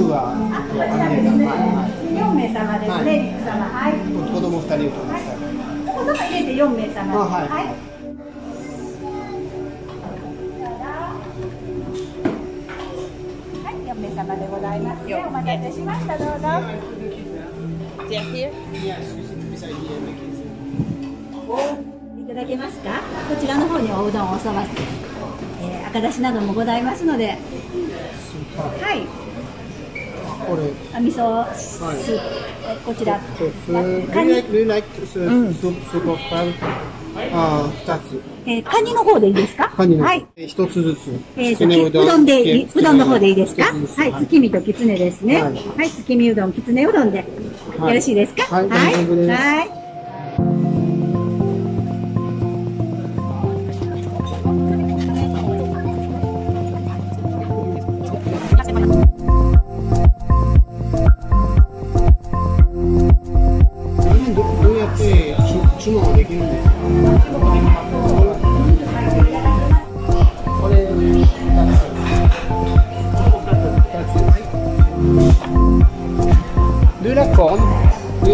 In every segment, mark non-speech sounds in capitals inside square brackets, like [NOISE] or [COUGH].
に4名様ですね。はい4名様です。はいね、リク様。はい。はい子供二人子様入れて4名様はい。はい。はい、4名様でございます、ね。お待たせしました。どうぞ。いただけますか。こちらの方におうどん、おそば、えー、赤だしなどもございますので。はい。これ。あ味噌スープ、えこちら。カニ do you like スープスープオフパンあー二つ。えー、カニの方でいいですか？カニのはい。一つずつ。えー、うどん。でいい、うどんの方でいいですか？はい、月見ときつねですね。ははいい、月見うどん、きつねうどんで。よはい。ろしいですか？はい。はい。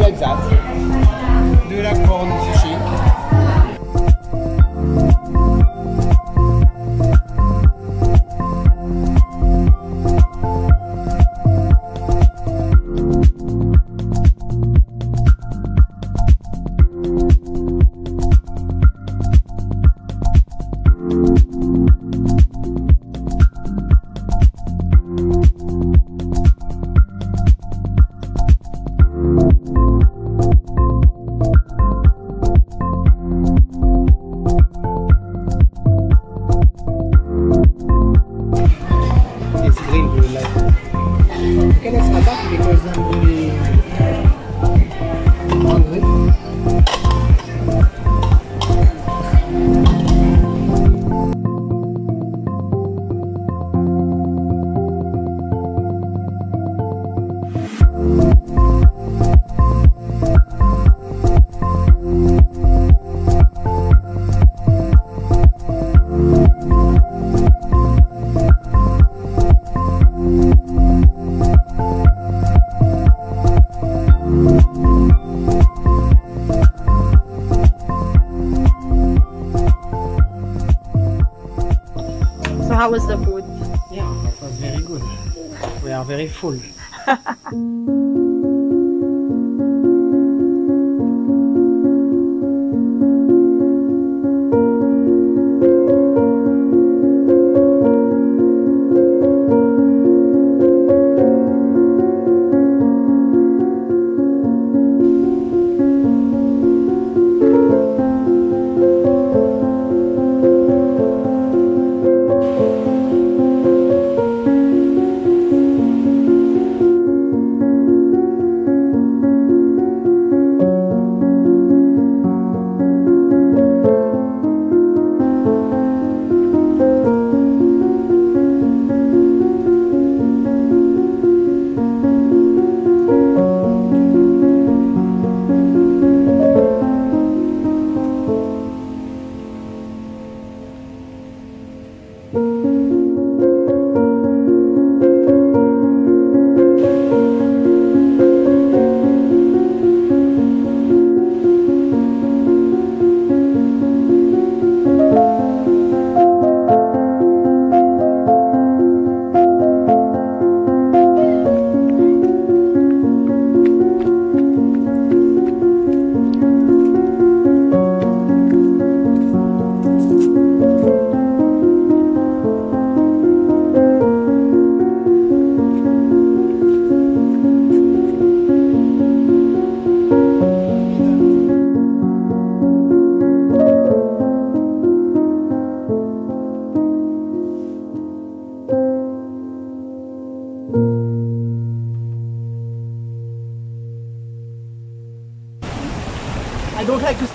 de de how was the food? Yeah, that was very good. We are very full. [LAUGHS]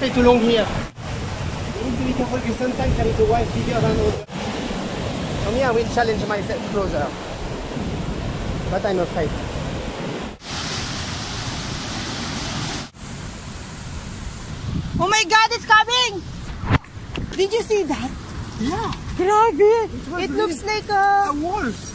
stay too long here. You need to be careful because sometimes there is a wife bigger than others. For me, I will challenge myself closer. But I'm afraid. Oh my god, it's coming! Did you see that? Yeah, Grabe! was It looks like a... a wolf.